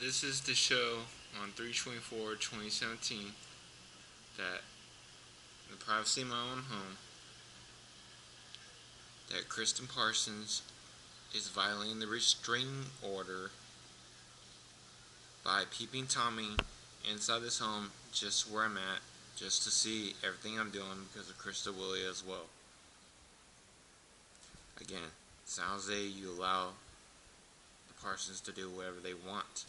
this is the show on 324-2017 that the privacy of my own home that Kristen Parsons is violating the restraining order by peeping Tommy inside this home just where I'm at just to see everything I'm doing because of Krista Willie as well. Again, San Jose, you allow the Parsons to do whatever they want.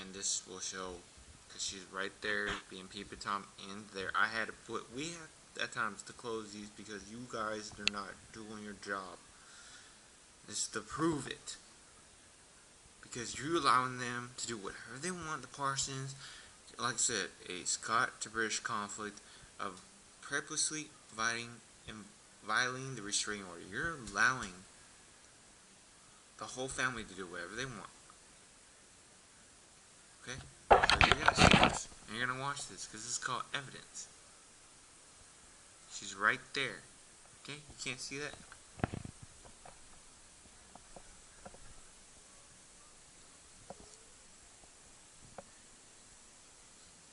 And this will show, because she's right there being peeping Tom in there. I had to put, we have at times to close these because you guys are not doing your job. Is to prove it. Because you're allowing them to do whatever they want, the Parsons. Like I said, a Scott to British conflict of purposely violating and violating the restraining order. You're allowing the whole family to do whatever they want. Okay? So you're gonna see this. And you're gonna watch this because this is called evidence. She's right there. Okay? You can't see that?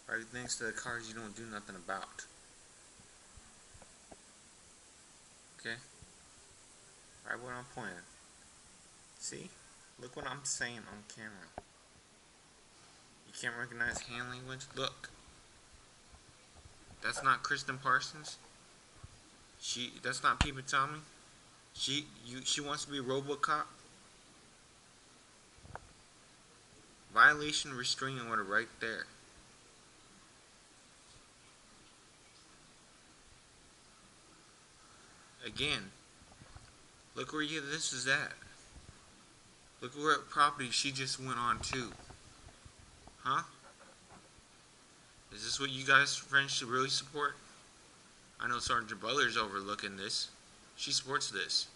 Right next to the cars you don't do nothing about. Okay? Right where I'm pointing. See? Look what I'm saying on camera. You can't recognize hand language? Look. That's not Kristen Parsons. She that's not Peeping Tommy. She you she wants to be Robocop. Violation restraining order right there. Again, look where you this is at. Look where property she just went on to. Huh? Is this what you guys friends, should really support? I know Sergeant Butler's overlooking this. She supports this.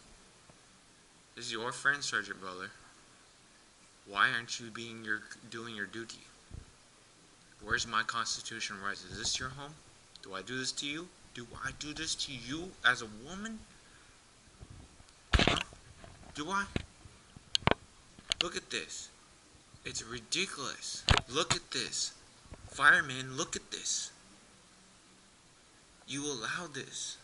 This is your friend, Sergeant Butler. Why aren't you being your doing your duty? Where's my constitutional rights? Is this your home? Do I do this to you? Do I do this to you as a woman? Huh? Do I? Look at this. It's ridiculous. Look at this. Fireman, look at this. You allow this.